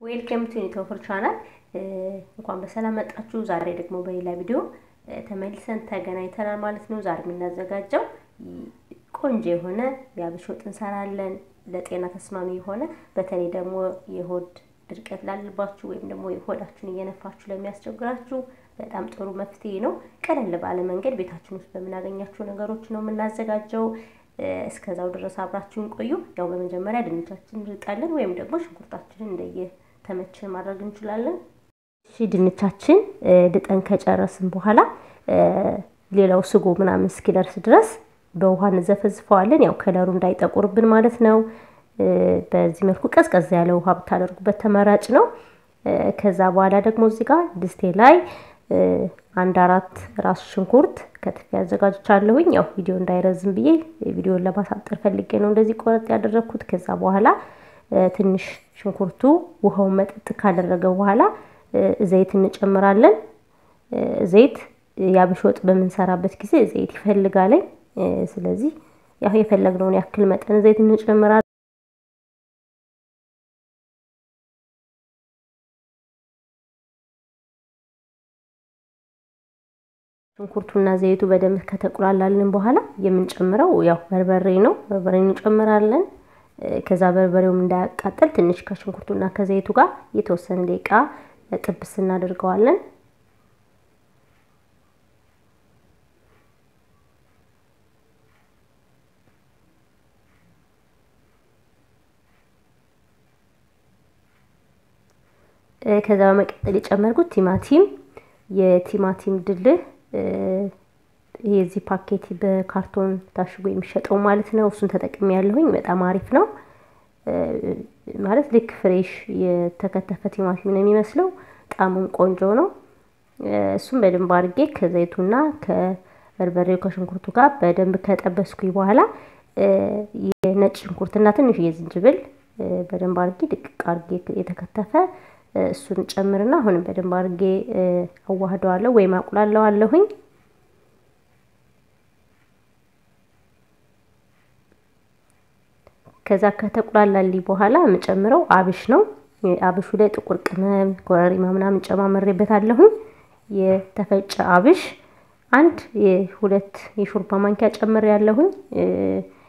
welcome to ዩኒቶፍር ቻናል እንኳን በሰላም መጣችሁ። ዛሬ ደግሞ በሌላ ቪዲዮ ተመልሰን ተገናኝተናል ማለት ነው። ዛሬ የምናዘጋጀው ቆንጆ የሆነ የአብሽ ወጥ እንሰራለን። ለጤና ተስማሚ የሆነ በተለይ ደግሞ የሆድ ድርቀት ላለባችሁ ወይም ደግሞ የሆዳችሁን እየነፋችሁ ለሚያስቸግራችሁ በጣም ጥሩ መፍትሄ ነው። ቀለል ባለ መንገድ ቤታችን ውስጥ በምናገኛቸው ነገሮች ነው የምናዘጋጀው። እስከዛው ድረስ አብራችሁን ቆዩ። ያው በመጀመሪያ ድንቻችን እንልጣለን ወይም ደግሞ ሽንኩርታችንን እንደየተመችን ማድረግ እንችላለን። እሺ ድንቻችን ልጠን ከጨረስን በኋላ ሌላው ስጎ ምናምን እስኪደርስ ድረስ በውሃ እንዘፈዝፈዋለን። ያው ከለሩ እንዳይጠቁርብን ማለት ነው። በዚህ መልኩ ቀዝቀዝ ያለ ውሃ ብታደርጉበት ተመራጭ ነው። ከዛ በኋላ ደግሞ እዚህ ጋር ድስቴ ላይ አንድ አራት ራስ ሽንኩርት ከትፌ አዘጋጅቻለሁኝ። ያው ቪዲዮ እንዳይረዝም ብዬ ቪዲዮን ለማሳጠር ፈልጌ ነው እንደዚህ ቆረጥ ያደረግኩት። ከዛ በኋላ ትንሽ ሽንኩርቱ ውሃውን መጠጥ ካደረገ በኋላ ዘይት እንጨምራለን። ዘይት የአብሽ ወጥ በምንሰራበት ጊዜ ዘይት ይፈልጋለኝ። ስለዚህ ያው የፈለግነውን ያክል መጠን ዘይት እንጨምራለን። ሽንኩርቱና ዘይቱ በደንብ ከተቁላላልን በኋላ የምንጨምረው ያው በርበሬ ነው። በርበሬ እንጨምራለን። ከዛ በርበሬውም እንዳያቃጥል ትንሽ ከሽንኩርቱና ከዘይቱ ጋር የተወሰነ ደቂቃ ጥብስ እናደርገዋለን። ከዛ በመቀጠል የጨመርኩት ቲማቲም የቲማቲም ድልህ እዚህ ፓኬት በካርቶን ታሽጎ የሚሸጠው ማለት ነው። እሱን ተጠቅሜ ያለሁኝ በጣም አሪፍ ነው። ማለት ልክ fresh የተከተፈ ቲማቲም ነው የሚመስለው። ጣሙም ቆንጆ ነው። እሱም በደንብ አድርጌ ከዘይቱና ከበርበሬው ከሽንኩርቱ ጋር በደንብ ከጠበስኩኝ በኋላ የነጭ ሽንኩርትና ትንሽ የዝንጅብል በደንብ አድርጌ ድቅቅ አድርጌ የተከተፈ እሱን ጨምርና አሁንም በደንብ አድርጌ አዋህደዋለሁ ወይም አቁላለዋለሁኝ። ከዛ ከተቁላላልኝ በኋላ የምጨምረው አብሽ ነው። አብሹ ላይ ጥቁር ቅመም፣ ኮረሪማ ምናምን ጨማመሬበታለሁኝ። የተፈጨ አብሽ አንድ የሁለት የሾርባ ማንኪያ ጨምሬ ያለሁኝ።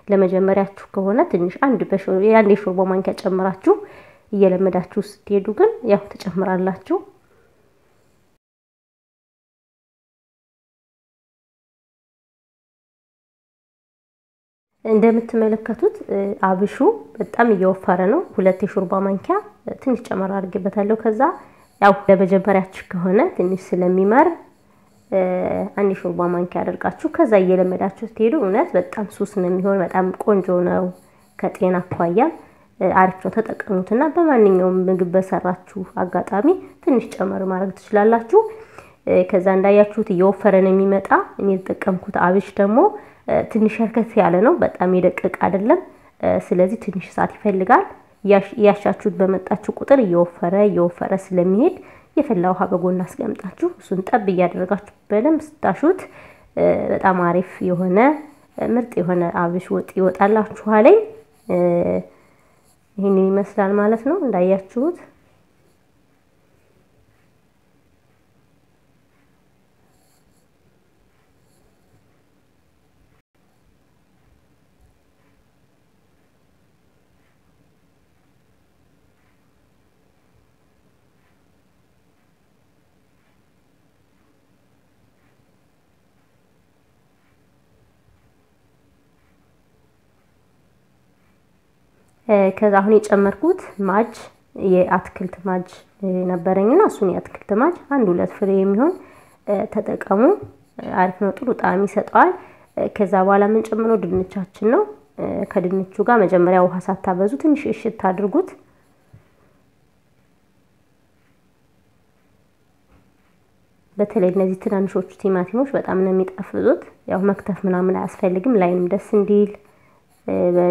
ለመጀመሪያችሁ ከሆነ ትንሽ አንድ የሾርባ ማንኪያ ጨምራችሁ እየለመዳችሁ ስትሄዱ ግን ያው ትጨምራላችሁ። እንደምትመለከቱት አብሹ በጣም እየወፈረ ነው። ሁለት የሾርባ ማንኪያ ትንሽ ጨመር አድርጌበታለሁ። ከዛ ያው ለመጀመሪያችሁ ከሆነ ትንሽ ስለሚመር አንድ የሾርባ ማንኪያ አድርጋችሁ ከዛ እየለመዳችሁ ስትሄዱ እውነት በጣም ሱስ ነው የሚሆን። በጣም ቆንጆ ነው። ከጤና አኳያ አሪፍ ነው። ተጠቀሙትና በማንኛውም ምግብ በሰራችሁ አጋጣሚ ትንሽ ጨመር ማድረግ ትችላላችሁ። ከዛ እንዳያችሁት እየወፈረ ነው የሚመጣ። እኔ የተጠቀምኩት አብሽ ደግሞ ትንሽ ሸርከት ያለ ነው። በጣም የደቀቅ አይደለም። ስለዚህ ትንሽ እሳት ይፈልጋል። እያሻችሁት በመጣችሁ ቁጥር እየወፈረ እየወፈረ ስለሚሄድ የፈላ ውሃ በጎን አስቀምጣችሁ እሱን ጠብ እያደረጋችሁ በደንብ ስታሹት በጣም አሪፍ የሆነ ምርጥ የሆነ አብሽ ወጥ ይወጣላችኋል። ይህንን ይመስላል ማለት ነው እንዳያችሁት። ከዛ አሁን የጨመርኩት ማጅ የአትክልት ማጅ ነበረኝና እሱን የአትክልት ማጅ አንድ ሁለት ፍሬ የሚሆን ተጠቀሙ። አሪፍ ነው፣ ጥሩ ጣዕም ይሰጠዋል። ከዛ በኋላ የምንጨምረው ድንቻችን ነው። ከድንቹ ጋር መጀመሪያ ውሃ ሳታበዙ ትንሽ እሽት አድርጉት። በተለይ እነዚህ ትናንሾቹ ቲማቲሞች በጣም ነው የሚጣፍጡት። ያው መክተፍ ምናምን አያስፈልግም፣ ላይንም ደስ እንዲል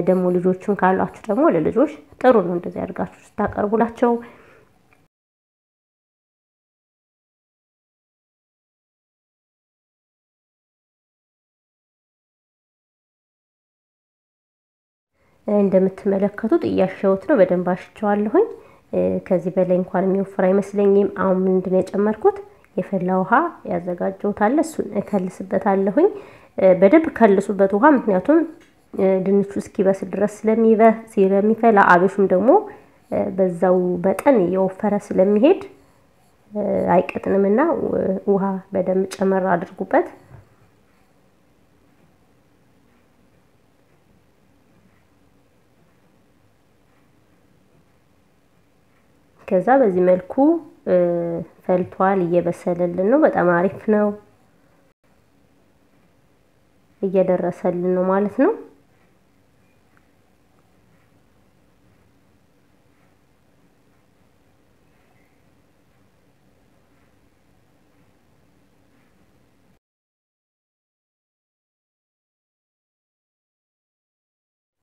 ደግሞ ልጆችን ካሏችሁ ደግሞ ለልጆች ጥሩ ነው እንደዚህ አድርጋችሁ ስታቀርቡላቸው። እንደምትመለከቱት እያሸሁት ነው። በደንብ አሽቸዋለሁኝ። ከዚህ በላይ እንኳን የሚወፍር አይመስለኝም። አሁን ምንድን ነው የጨመርኩት? የፈላ ውሃ ያዘጋጀሁት አለ እሱን እከልስበታለሁኝ። በደንብ ከልሱበት ውሃ ምክንያቱም ድንቹ እስኪበስል ድረስ ስለሚፈላ አብሹም ደግሞ በዛው መጠን እየወፈረ ስለሚሄድ አይቀጥንም እና ውሃ በደንብ ጨመር አድርጉበት። ከዛ በዚህ መልኩ ፈልቷል፣ እየበሰለልን ነው። በጣም አሪፍ ነው፣ እየደረሰልን ነው ማለት ነው።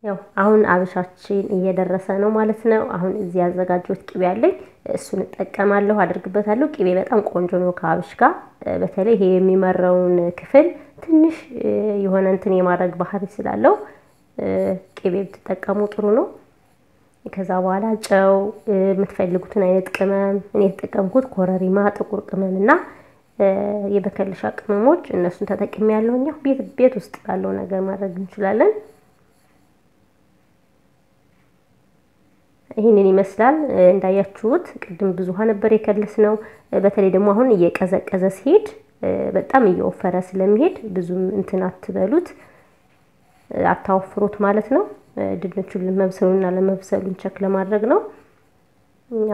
ያው አሁን አብሻችን እየደረሰ ነው ማለት ነው። አሁን እዚህ ያዘጋጀሁት ቅቤ አለኝ እሱን እጠቀማለሁ፣ አድርግበታለሁ። ቅቤ በጣም ቆንጆ ነው ከአብሽ ጋር። በተለይ ይሄ የሚመራውን ክፍል ትንሽ የሆነ እንትን የማድረግ ባህሪ ስላለው ቅቤ ብትጠቀሙ ጥሩ ነው። ከዛ በኋላ ጨው፣ የምትፈልጉትን አይነት ቅመም እኔ የተጠቀምኩት ኮረሪማ፣ ጥቁር ቅመም እና የበከልሻ ቅመሞች እነሱን ተጠቅሜ እኛ ቤት ውስጥ ባለው ነገር ማድረግ እንችላለን። ይህንን ይመስላል። እንዳያችሁት ቅድም ብዙ ውሃ ነበር የከለስ ነው። በተለይ ደግሞ አሁን እየቀዘቀዘ ሲሄድ በጣም እየወፈረ ስለሚሄድ ብዙም እንትን አትበሉት፣ አታወፍሩት ማለት ነው። ድንቹን መብሰሉና ለመብሰሉን ቸክ ለማድረግ ነው።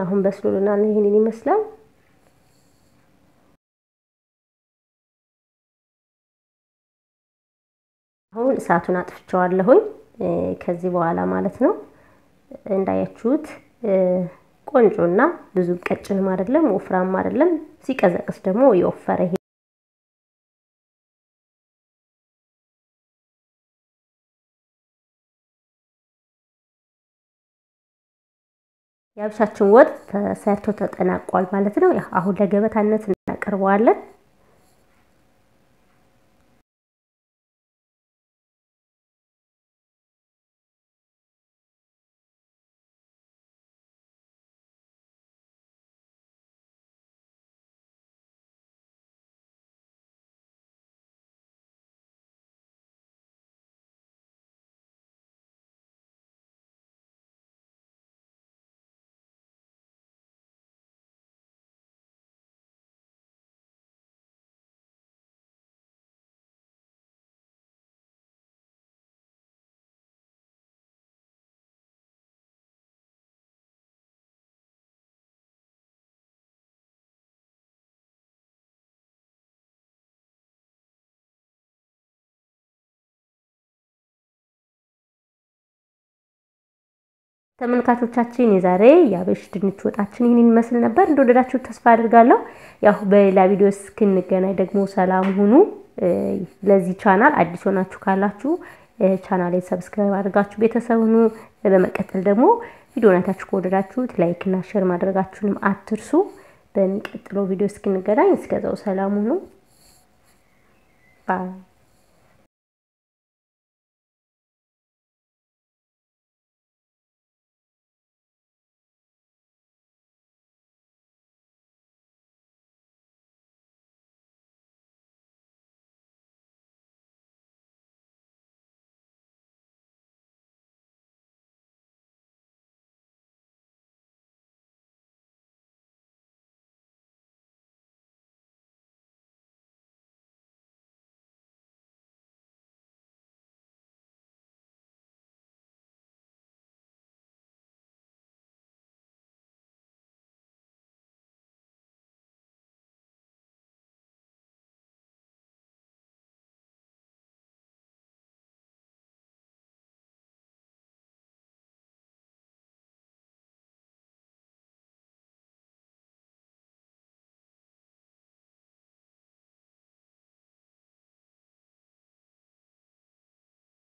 አሁን በስሎልናል። ይህንን ይመስላል። አሁን እሳቱን አጥፍቼዋለሁኝ ከዚህ በኋላ ማለት ነው። እንዳያችሁት ቆንጆና ብዙ ቀጭንም አይደለም ወፍራም አይደለም። ሲቀዘቅስ ደግሞ የወፈረ ይሄ የአብሻችን ወጥ ተሰርቶ ተጠናቋል ማለት ነው። አሁን ለገበታነት እናቀርበዋለን። ተመልካቾቻችን የዛሬ የአብሽ ድንች ወጣችን ይህን ይመስል ነበር። እንደወደዳችሁ ተስፋ አድርጋለሁ። ያው በሌላ ቪዲዮ እስክንገናኝ ደግሞ ሰላም ሁኑ። ለዚህ ቻናል አዲስ ሆናችሁ ካላችሁ ቻናሌን subscribe አድርጋችሁ ቤተሰብ ሁኑ። በመቀጠል ደግሞ ቪዲዮን አይታችሁ ከወደዳችሁት like እና share ማድረጋችሁንም አትርሱ። በሚቀጥለው ቪዲዮ እስክንገናኝ እስከዛው ሰላም ሁኑ። bye